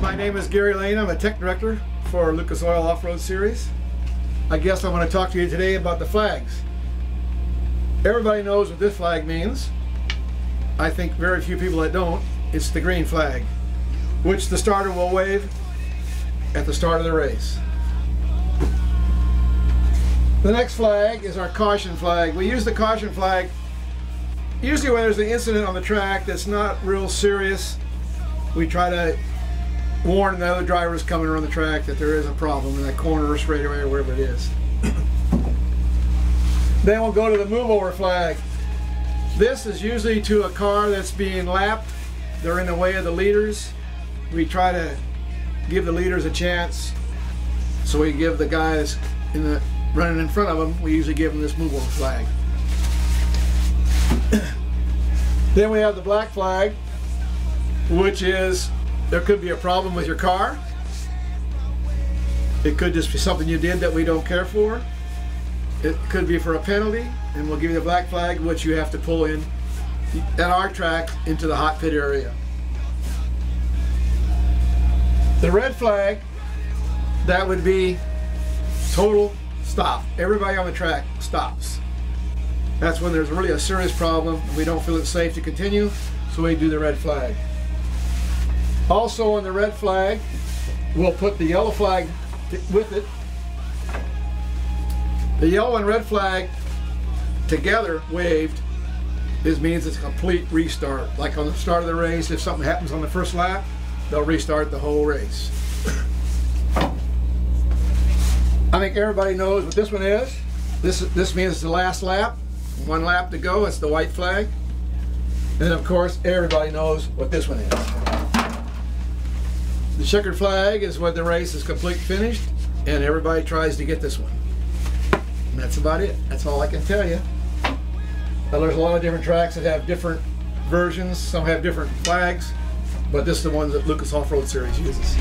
My name is Gary Lane. I'm a tech director for Lucas Oil Off-Road Series. I guess I want to talk to you today about the flags. Everybody knows what this flag means. I think very few people that don't. It's the green flag, which the starter will wave at the start of the race. The next flag is our caution flag. We use the caution flag usually when there's an incident on the track that's not real serious. We try to warn the other drivers coming around the track that there is a problem in that corner or straightaway or wherever it is. then we'll go to the move over flag. This is usually to a car that's being lapped. They're in the way of the leaders. We try to give the leaders a chance. So we give the guys in the running in front of them, we usually give them this move over flag. then we have the black flag, which is there could be a problem with your car. It could just be something you did that we don't care for. It could be for a penalty, and we'll give you the black flag, which you have to pull in at our track into the hot pit area. The red flag, that would be total stop. Everybody on the track stops. That's when there's really a serious problem and we don't feel it's safe to continue, so we do the red flag. Also on the red flag, we'll put the yellow flag with it. The yellow and red flag together waved this means it's a complete restart. Like on the start of the race, if something happens on the first lap, they'll restart the whole race. I think everybody knows what this one is. This, this means the last lap. One lap to go, it's the white flag. And of course, everybody knows what this one is. The checkered flag is when the race is completely finished and everybody tries to get this one. And that's about it. That's all I can tell you. Now, there's a lot of different tracks that have different versions. Some have different flags, but this is the one that Lucas Off-Road Series uses.